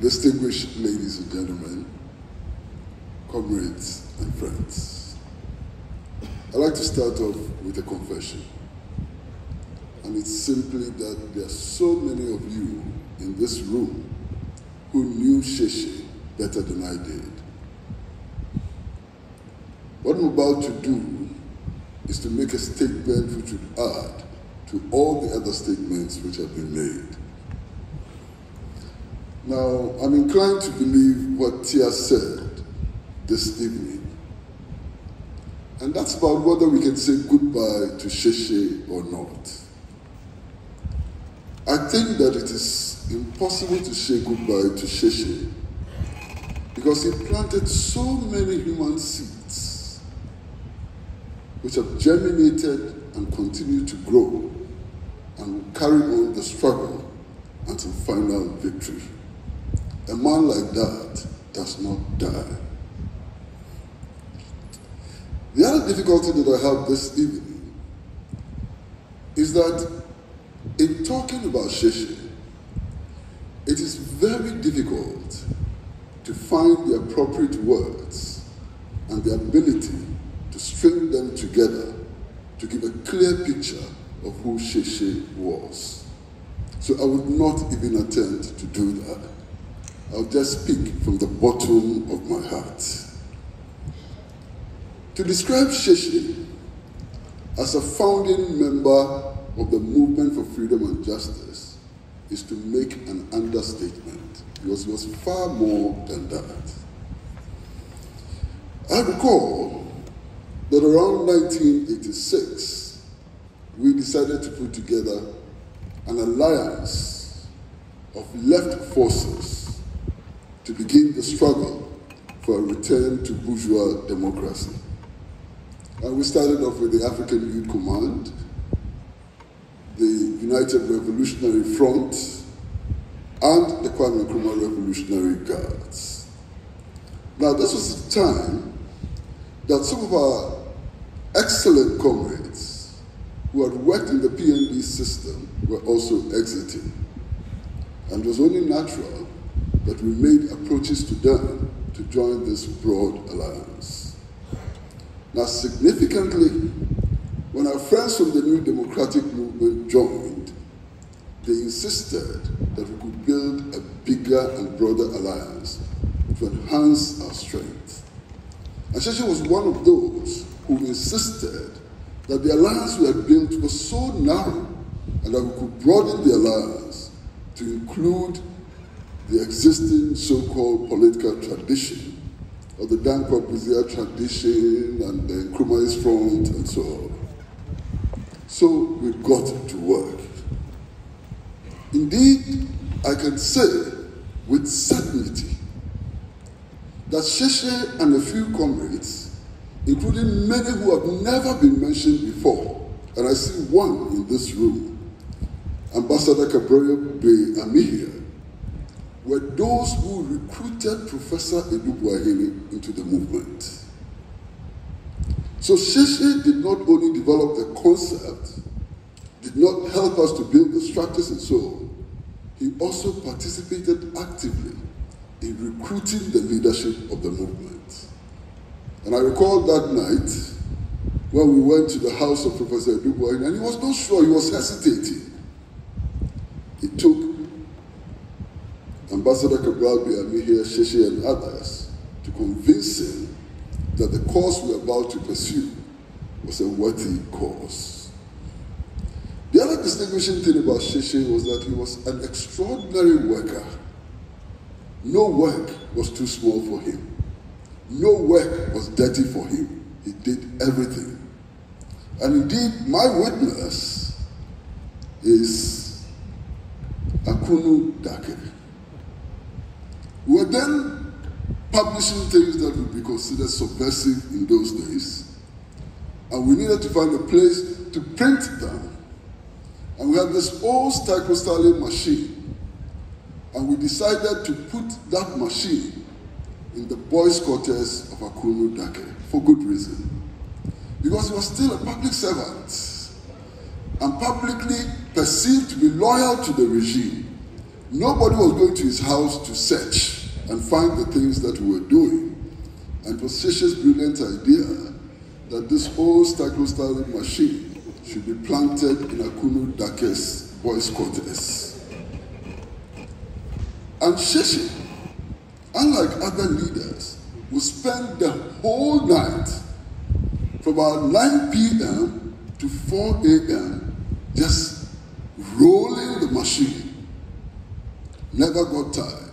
distinguished ladies and gentlemen, comrades and friends. I'd like to start off with a confession. And it's simply that there are so many of you in this room who knew Sheshe better than I did. What I'm about to do is to make a statement which would add to all the other statements which have been made. Now, I'm inclined to believe what Tia said this evening. And that's about whether we can say goodbye to Sheshe or not. I think that it is impossible to say goodbye to Sheshe because he planted so many human seeds which have germinated and continue to grow and will carry on the struggle until final victory. A man like that does not die. The other difficulty that I have this evening is that in talking about Sheshe, it is very difficult to find the appropriate words and the ability to string them together to give a clear picture of who Sheshe was. So I would not even attempt to do that. I'll just speak from the bottom of my heart. To describe Sheshe as a founding member of the movement for freedom and justice is to make an understatement because he was far more than that. I recall that around 1986, we decided to put together an alliance of left forces to begin the struggle for a return to bourgeois democracy. And we started off with the African Youth Command, the United Revolutionary Front, and the Kwame Nkrumah Revolutionary Guards. Now, this was the time that some of our excellent comrades who had worked in the PNDC system were also exiting. And it was only natural that we made approaches to them to join this broad alliance. Now, significantly, when our friends from the New Democratic Movement joined, they insisted that we could build a bigger and broader alliance to enhance our strength. And Sheshe was one of those who insisted that the alliance we had built was so narrow and that we could broaden the alliance to include the existing so-called political tradition of the Danquah Busia tradition and the Nkrumah's front and so on. So we got to work. Indeed, I can say with certainty that Sheshe and a few comrades, including many who have never been mentioned before, and I see one in this room, Ambassador Kabral Blay-Amihere, were those who recruited Professor Adu Boahen into the movement. So Sheshe did not only develop the concept, did not help us to build the structures and so on, he also participated actively in recruiting the leadership of the movement. And I recall that night when we went to the house of Professor Adu Boahen, and he was not sure, he was hesitating. He took Ambassador Kabral Blay-Amihere, Sheshe, and others to convince him that the course we were about to pursue was a worthy course. The other distinguishing thing about Sheshe was that he was an extraordinary worker. No work was too small for him. No work was dirty for him. He did everything. And indeed, my witness is Akunu Dake. We were then publishing things that would be considered subversive in those days. And we needed to find a place to print them. And we had this old cyclostyling machine. And we decided to put that machine in the boys' quarters of Akunu Dake for good reason. Because he was still a public servant and publicly perceived to be loyal to the regime. Nobody was going to his house to search and find the things that we were doing. And Sheshe's brilliant idea that this old style machine should be planted in Akunu Dake's boys' quarters. And Sheshe, unlike other leaders, would spend the whole night from about 9 p.m. to 4 a.m. just rolling the machine. Never got tired.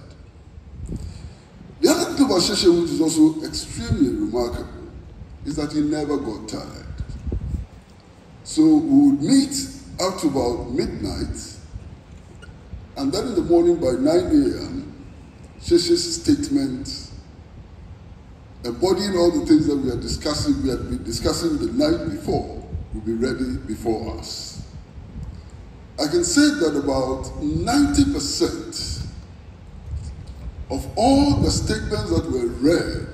The other thing about Sheshe, which is also extremely remarkable, is that he never got tired. So we would meet up to about midnight, and then in the morning by 9 a.m., Sheshe's statement, embodying all the things that we are discussing, we had been discussing the night before, will be ready before us. I can say that about 90% of all the statements that were read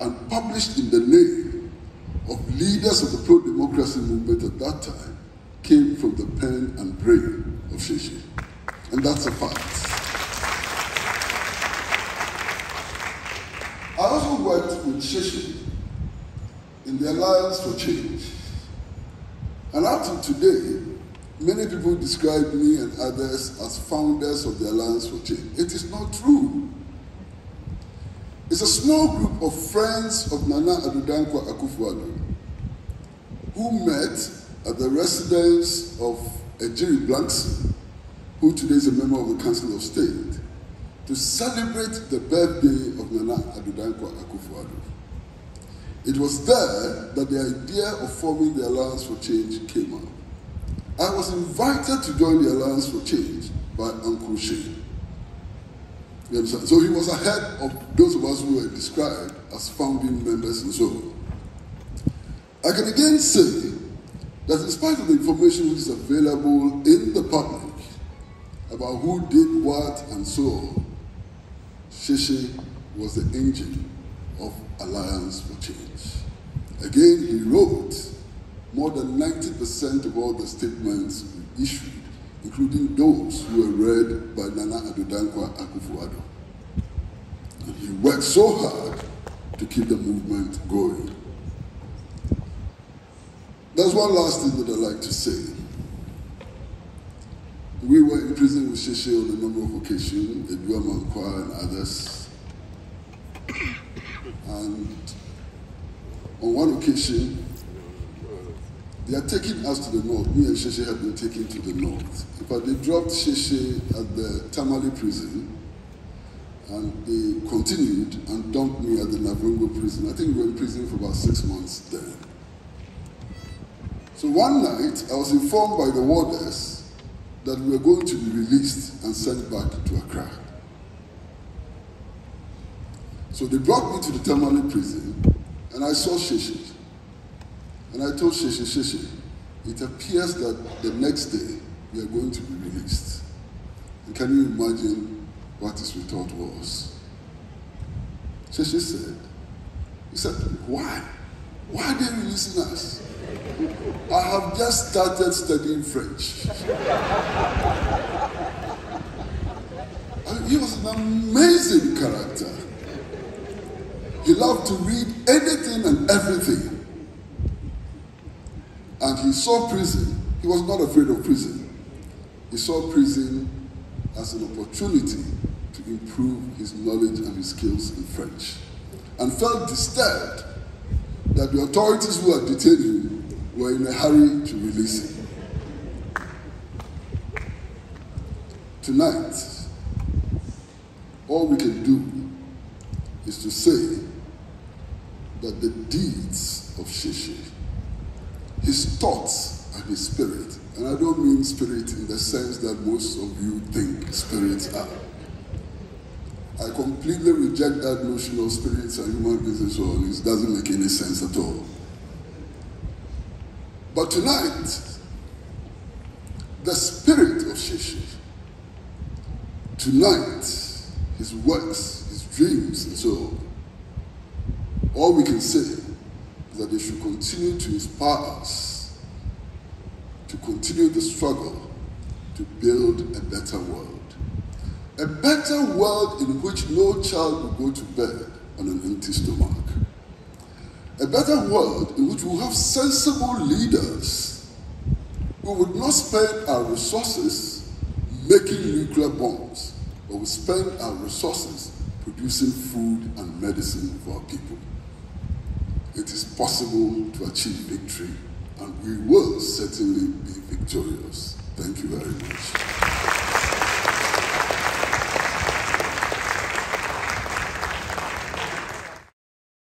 and published in the name of leaders of the pro democracy movement at that time came from the pen and brain of Sheshe. And that's a fact. I also worked with Sheshe in the Alliance for Change. And up to today, many people describe me and others as founders of the Alliance for Change. It is not true. It's a small group of friends of Nana Addo Dankwa Akufo-Addo who met at the residence of Ejiri Blankson, who today is a member of the Council of State, to celebrate the birthday of Nana Addo Dankwa Akufo-Addo. It was there that the idea of forming the Alliance for Change came up. I was invited to join the Alliance for Change by Uncle Shane. You understand? So he was ahead of those of us who were described as founding members and so on. I can again say that in spite of the information which is available in the public about who did what and so on, Sheshe was the engine of Alliance for Change. Again, he wrote more than 90% of all the statements issued including those who were read by Nana Addo Dankwa Akufo-Addo. And he worked so hard to keep the movement going. There's one last thing that I'd like to say. We were in prison with Sheshe on a number of occasions, Edua Mankwa and others. And on one occasion, they are taking us to the north. Me and Sheshe have been taken to the north. But they dropped Sheshe at the Tamale prison and they continued and dumped me at the Navrongo prison. I think we were in prison for about six months then. So one night, I was informed by the warders that we were going to be released and sent back to Accra. So they brought me to the Tamale prison and I saw Sheshe. And I told Sheshe, Sheshe, it appears that the next day we are going to be released. And can you imagine what his retort was? Sheshe said, he said, why? Why are they releasing us? I have just started studying French. he was an amazing character. He loved to read anything and everything. He saw prison. He was not afraid of prison. He saw prison as an opportunity to improve his knowledge and his skills in French. And felt disturbed that the authorities who had detained him were in a hurry to release him. Tonight, all we can do is to say that the deeds of Sheshe his thoughts and his spirit. And I don't mean spirit in the sense that most of you think spirits are. I completely reject that notion of spirits and human beings and so. It doesn't make any sense at all. But tonight, the spirit of Sheshe, tonight, his works, his dreams, and so on, all we can say is that they should continue to inspire us to continue the struggle to build a better world. A better world in which no child will go to bed on an empty stomach. A better world in which we will have sensible leaders who would not spend our resources making nuclear bombs, but would spend our resources producing food and medicine for our people. It is possible to achieve victory, and we will certainly be victorious. Thank you very much.